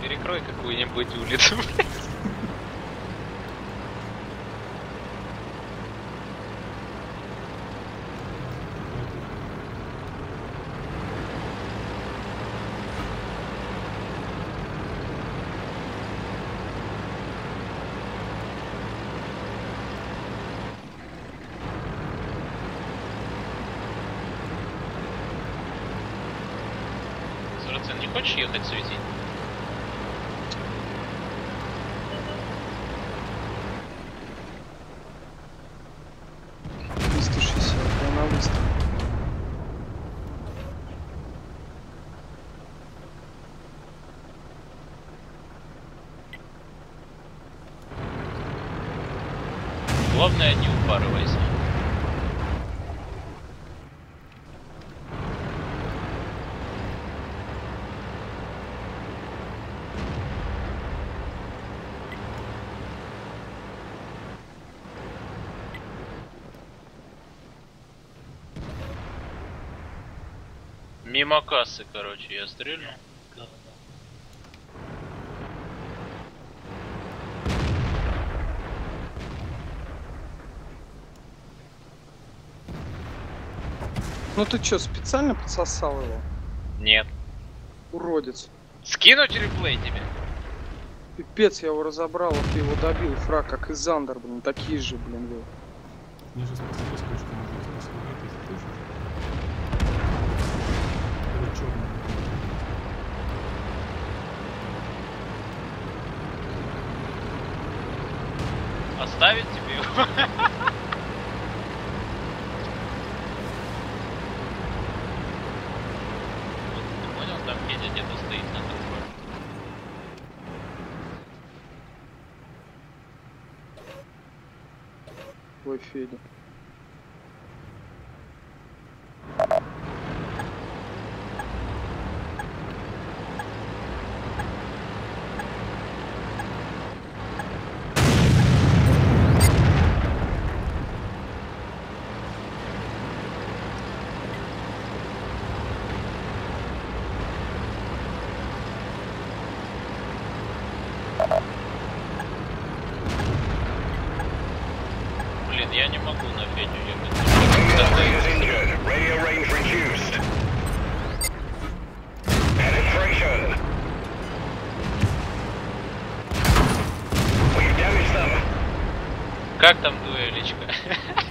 перекрой какую-нибудь улицу. блядь. Не хочешь ехать светить? Главное, не упарывайся. Мимо кассы, короче, я стрельнул. Ну ты чё, специально подсосал его? Нет. Уродец. Скинуть реплей тебе? Пипец, я его разобрал, а ты его добил, фраг, как и Зандер, блин, такие же, блин, вы. Мне сейчас пацаны скажут, что можно это смотреть, если слышишь. Это черный. Оставить тебе его? Твой Федя. Как там дуэлечка?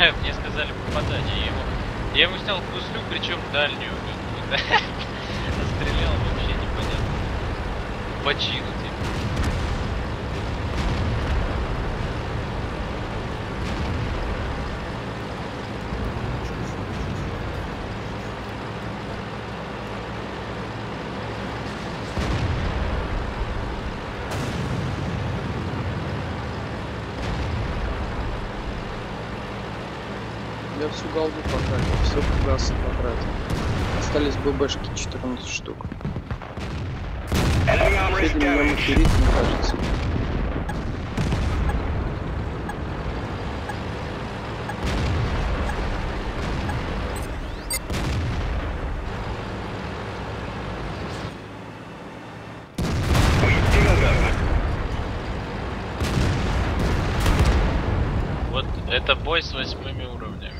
Мне сказали попадание. Я я ему снял гуслю, причем дальнюю. Стрелял вообще непонятно. По чину Я всю голду потратил, все фугасы потратил. Остались ББшки 14 штук. Федя меня материт, мне кажется. это бой с восьмыми уровнями.